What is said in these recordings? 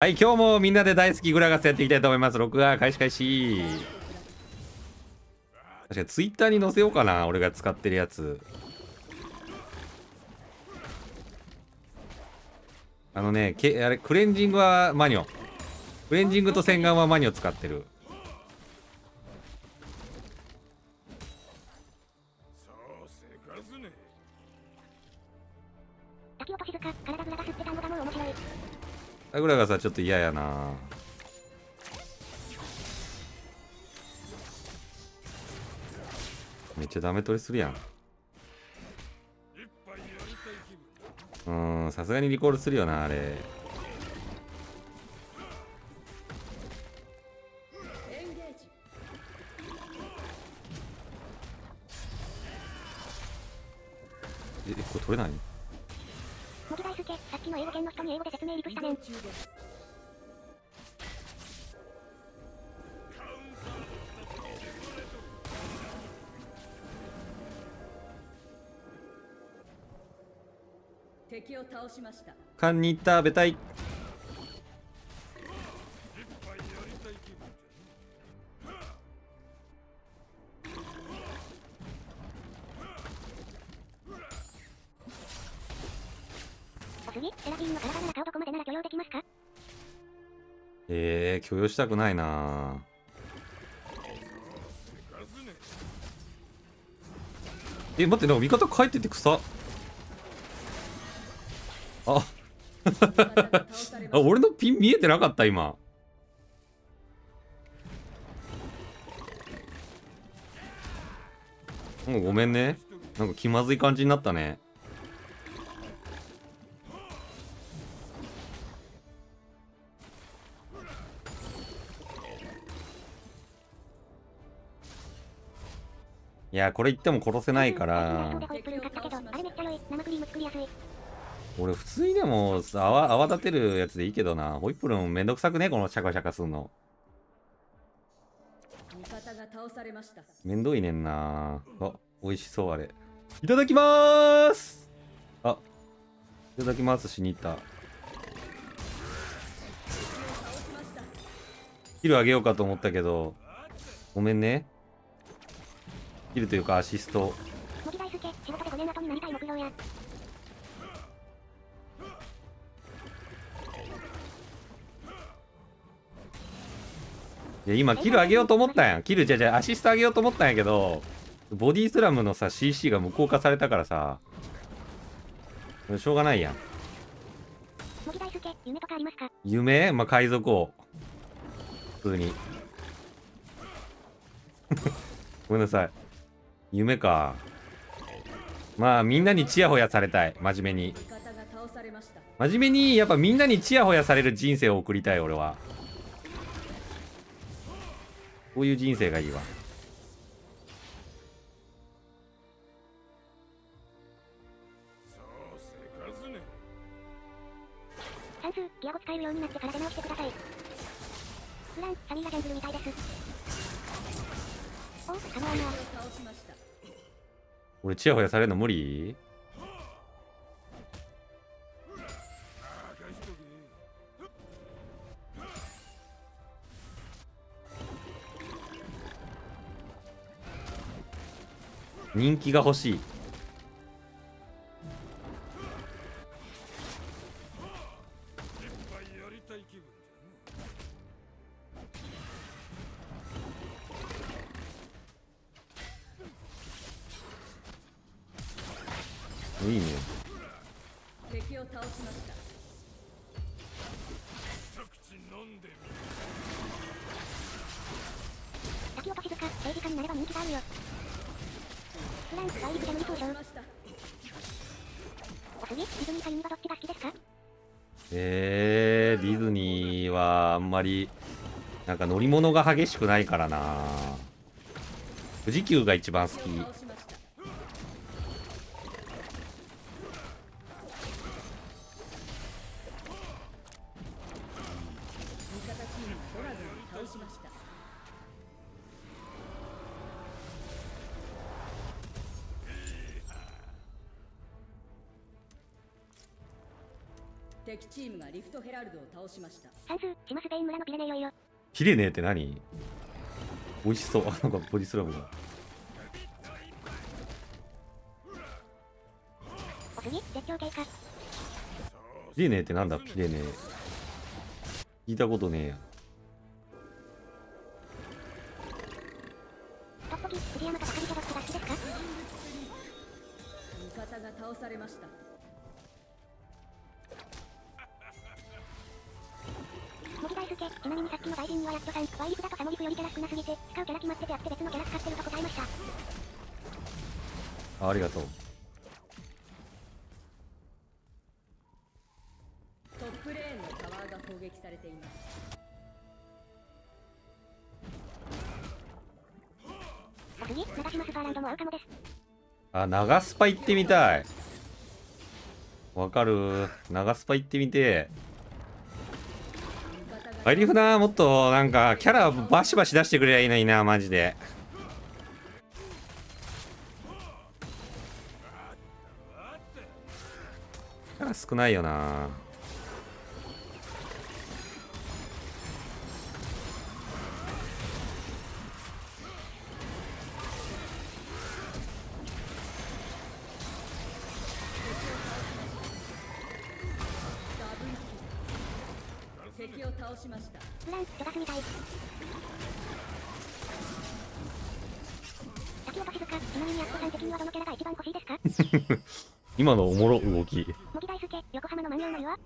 はい、今日もみんなで大好きグラガスやっていきたいと思います。録画開始開始。確かにツイッターに載せようかな、俺が使ってるやつ。あのね、けあれクレンジングはマニョ。クレンジングと洗顔はマニョ使ってる。あグラがさちょっと嫌やな。めっちゃダメ取りするやん。うん、さすがにリコールするよな、あれ。3人いったべたい。えー、許容したくないな。え待ってなんか味方帰ってて草。あ。あ、俺のピン見えてなかった、今。もうごめんね。なんか気まずい感じになったね。いや、これ言っても殺せないから 俺普通にでも泡泡立てるやつでいいけどな。ホイップルンめんどくさくね？このシャカシャカすんの。味方が倒されました。めんどいねんな。あ美味しそうあれ。いただきまーす！あいただきますしに行ったキルあげようかと思ったけどごめんね。キルというかアシストいや今キルあげようと思ったんや。んキルじゃじゃアシストあげようと思ったんやけどボディスラムのさ CC が無効化されたからさしょうがないやん。夢とかありますか？夢？まあ海賊王。普通に。ごめんなさい。夢か。まあみんなにチヤホヤされたい。真面目に。味方が倒されました。真面目にやっぱみんなにチヤホヤされる人生を送りたい俺はこういう人生がいいわそうせかずね算数、ギアゴ使えるようになってから出直してください。フラン、サリーラジャングルみたいです。お、カノアの。敵を倒しました俺チヤホヤされるの無理？人気が欲しい。いいいね。敵を倒しました。一口飲んでみ滝音静か、政治家になれば人気があるよ。フラン、ワイリブジャムに登場。お次、ディズニーかユニバどっちが好きですかえー、ディズニーはあんまりなんか乗り物が激しくないからな富士急が一番好き味方チームドラゴンを倒しました敵チームがリフトヘラルドを倒しました。算数、シマスペイン村のピレネいよいよ。切れねえって何？美味しそう。あ なんかボディスラムがお次、絶叫経過。切れねえってなんだ？切れねえ。聞いたことねえや。トッポギ、杉山と高飛車ドットダッシュですか？味方が倒されました模擬大輔、ちなみにさっきの大臣にはヤットさん、ワイリスだとサモリフよりキャラ少なすぎて、使うキャラ決まっててあって別のキャラ使ってると答えました。あありがとうトップレーンのタワーが攻撃されていますお次、長島スパーランドも合うかもです。あ長スパ行ってみたいわかる長スパ行ってみて味方がワイリフなもっとなんかキャラバシバシ出してくれりゃいいのになマジで。キャラ少ないよな。はどのキャラが一番欲しいですか？今のおもろ動き。模擬大輔、横浜の万葉の湯は？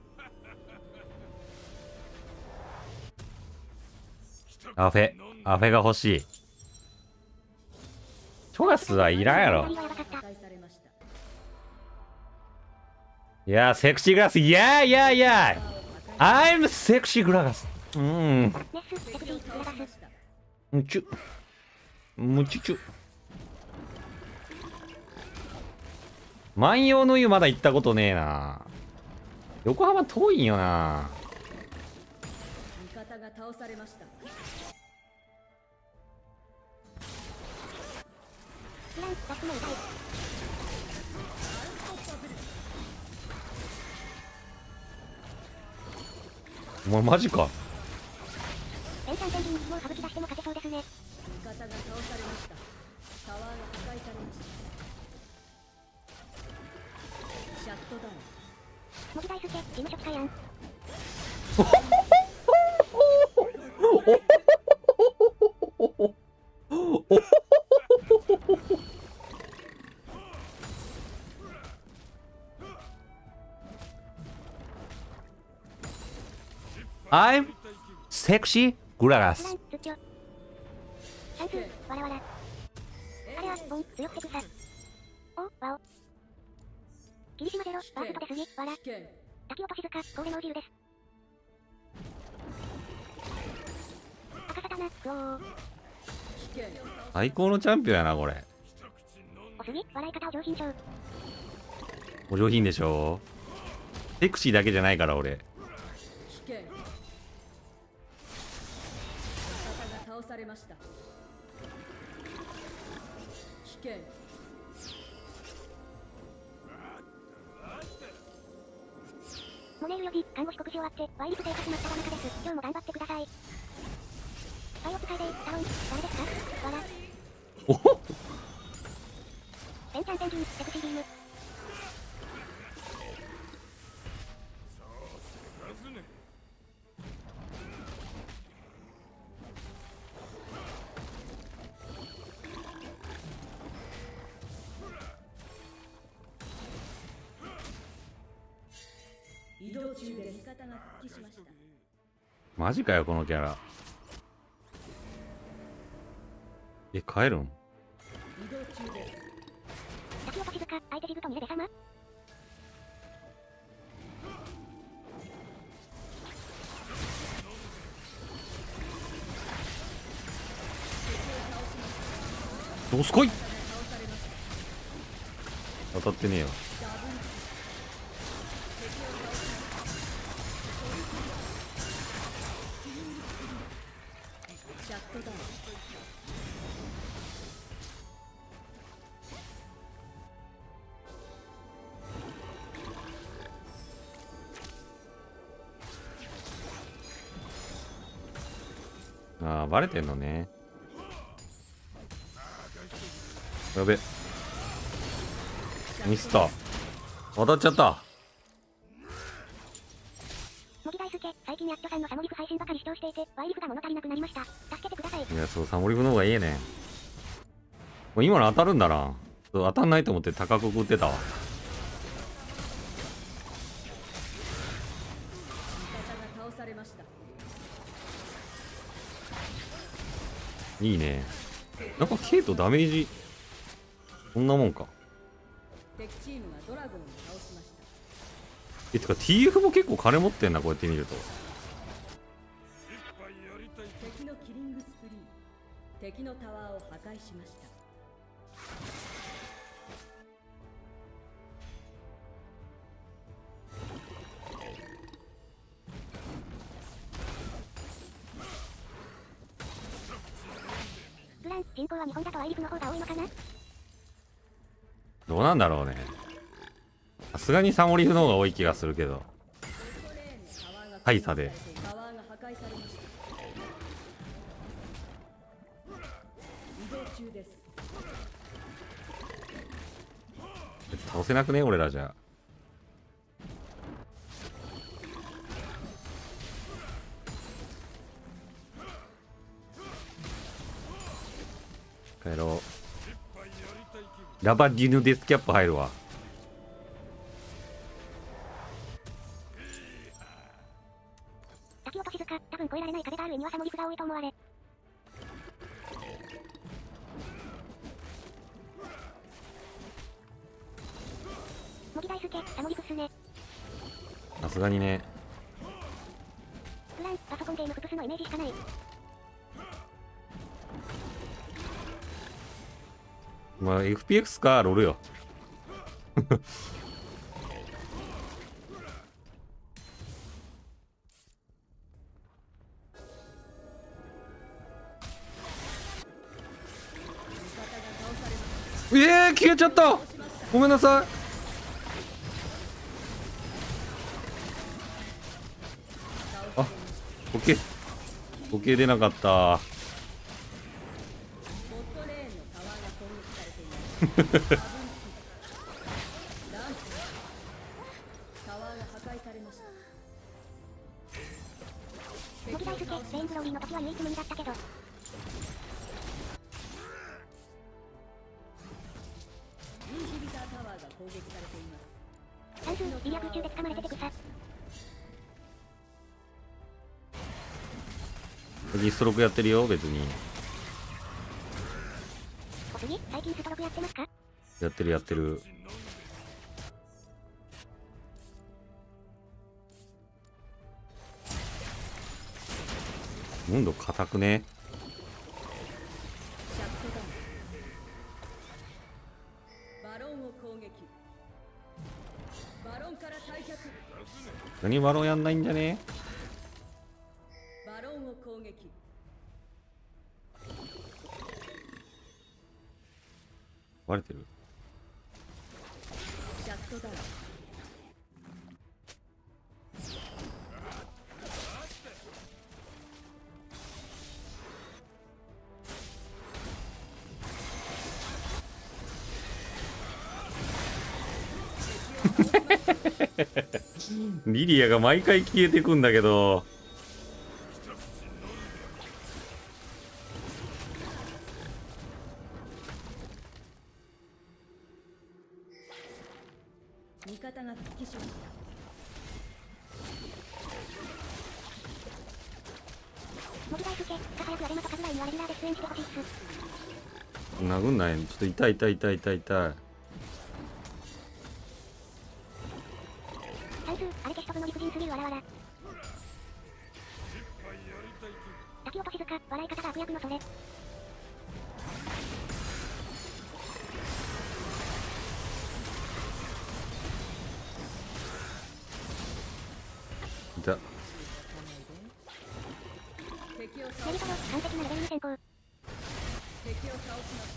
アフェアフェが欲しい。チョガスはいらんやろ。いやセクシーグラス。いやいやいやタワーを破壊 I'm セクシーグラス。うんむちゅむちゅちゅ万葉の湯まだ行ったことねえな横浜遠いんよな味方が倒されました。お前マジかもう省き出しても勝てそうですね。味方が倒されましたタワーが破壊されました模擬大輔、事務所使い案。I'm セクシーグラスプラン、ズッチョ。算数、わらわら。あれは、ボン、強くて草。お、わお。霧島ゼロ、バースト出過ぎ、わら。滝落としずか、ゴーレノージルです。赤さだな、うおー。最高のチャンピオンやなこれお次、笑い方お上品賞。お上品でしょセクシーだけじゃないから俺危険味方が倒されました危険モネールより、看護師国試終わって、ワイリス生活真っただ中です。今日も頑張ってください。バイオ使いで、タロン、誰ですか？わら。おほペンチャンペンギン、セクシービーム。マジかよこのキャラ。え帰るん？どうすこい？当たってねえよてんのね。やべ。ミスった当たっちゃった。大輔、最近やっとさんのサモリフ配信ばかりしていて、ワイリフが物足りなくなりました。助けてください。いやそうサモリフの方がいいね。今の当たるんだな。当たんないと思って高く食ってたわいいね。なんかケイトダメージこんなもんか。敵チームがドラゴンを倒しましたえてか TF も結構金持ってんなこうやって見ると。敵のタワーを破壊しました。人口は日本だとワイリフの方が多いのかな？どうなんだろうね。さすがにサモリフの方が多い気がするけど。大差で。タワーが破壊されました移動中です倒せなくね？俺らじゃ。ラバディヌデスキャップ入るわ。まあ FPX かロールよ。えー、消えちゃった。ごめんなさい。あ時計。時計出なかった。されていますランプタワーが破壊されました茂木大輔、レイングローリーの時は唯一無二だったけど。インヒビタータワーが攻撃されてい、ストロークやってるよ別にお次、最近ストロークやってますか？やってるやってる。温度硬くね？バロンを攻撃。バロンから退却。何バロンやんないんじゃね？バロンを攻撃バレてる？シャットダウンリリアが毎回消えてくんだけど味方が復帰しました茂木大輔、ささやくアレマとカズライにはレギュラーで出演してほしいっす。殴んないちょっと痛い痛い痛い痛い痛い敵をメ倒しリトロ、完璧なレベルに先行。敵を倒しまし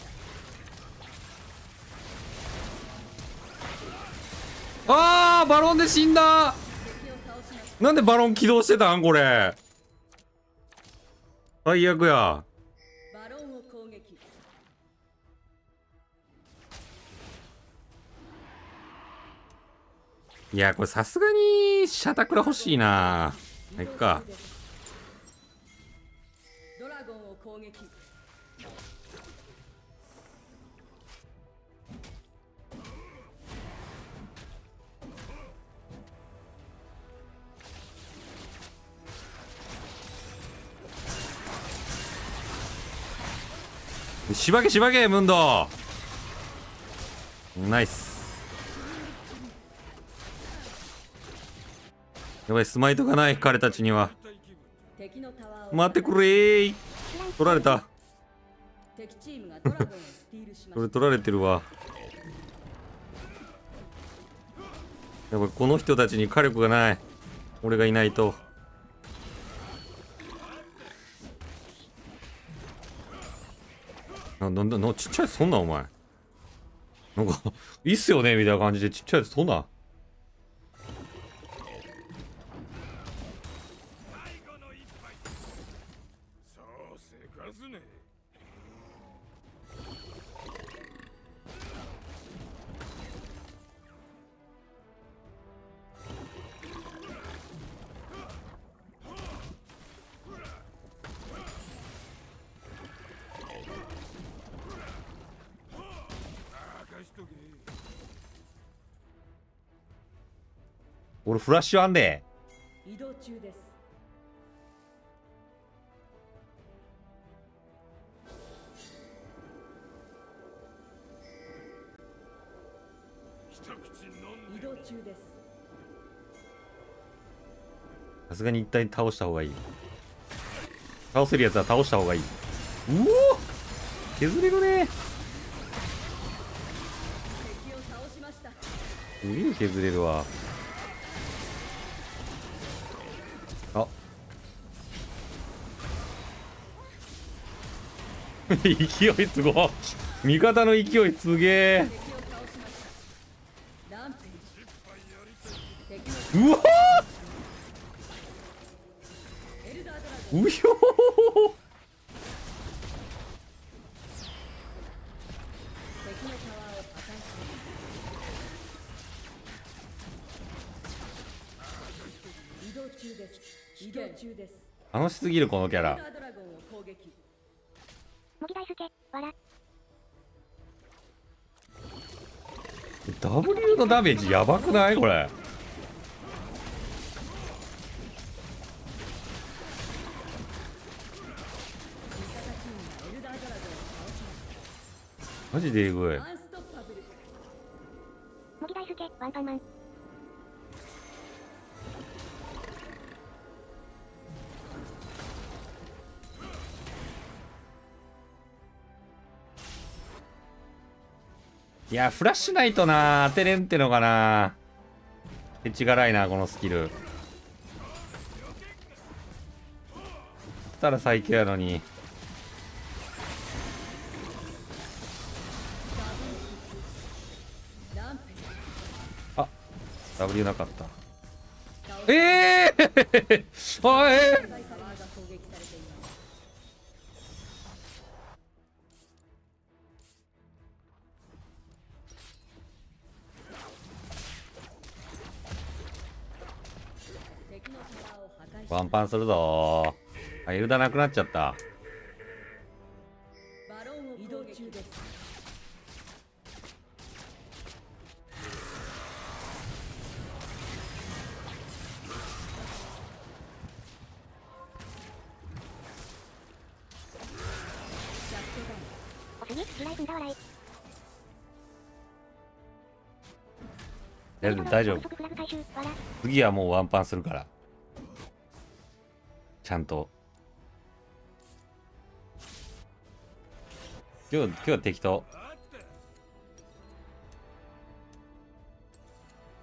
たあーバロンで死んだ。なんでバロン起動してたんこれ。最悪や。バロンを攻撃いやこれさすがにシャタクラ欲しいな。はいっか。しばけしばけムンド。ナイス。やばいスマイトがない彼たちには。待ってくれー。取られた。これ取られてるわ。やばいこの人たちに火力がない。俺がいないと。ななんだなちっちゃいやつそんなお前。なんかいいっすよねみたいな感じでちっちゃいやつそんな。フラッシュあんでた移動中です移動中ですさすがに一体倒した方がいい。倒せるやつは倒した方がいい。うお削れるね。すげえ削れるわ。勢いすご味方の勢いすげえ。うわうひょ楽しすぎるこのキャラのダメージやばくない？これ。マジでえぐい。いやフラッシュないとな当てれんってのかな。手ちがらいなこのスキル。たら最強やのに。ランページあ W なかった。ええー、あえーーを破壊しー、ワンパンするぞ。あエルダなくなっちゃった。移動大丈夫。次はもうワンパンするからちゃんと。今日今日は適当。あった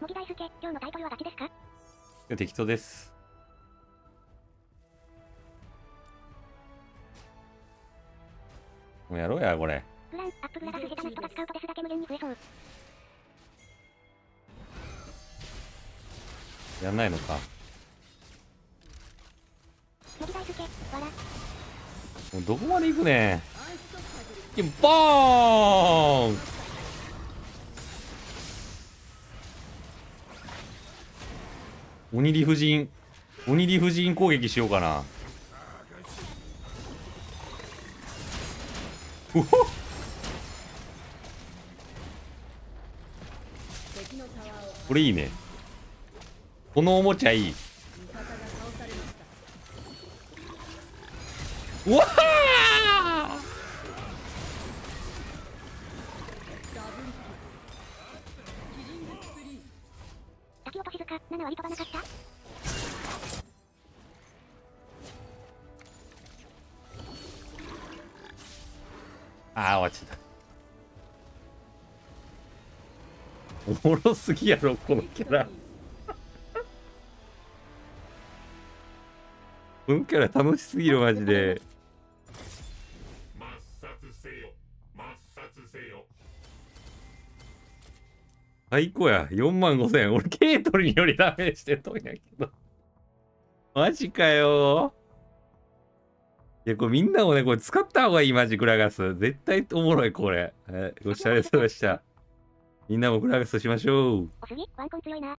模擬大輔、今日のタイトルはガチですか？今日適当です。もうやろうやこれ。プラン、アップグラダス下手な人が使うとデスだけ無限に増えそう。やんないのか。もうどこまで行くねん。アイストッパーンボーン。鬼理不尽。鬼理不尽攻撃しようかな。うほっ。これいいね。このおもちゃいい味方が倒されましたうわー。ダブルキルキリングスプリー滝落としずか、7割飛ばなかったあー終わっちゃった。おもろすぎやろこのキャラ。このキャラ楽しすぎるマジで。最高や。4万5千円。俺ケイトリンよりダメージしてとんやけど。マジかよ。いやこれみんなもねこれ使った方がいい。マジクラガス。絶対おもろいこれ。はいご視聴ありがとうございましたみんなもクラガスしましょう。おすぎワンコン強いな。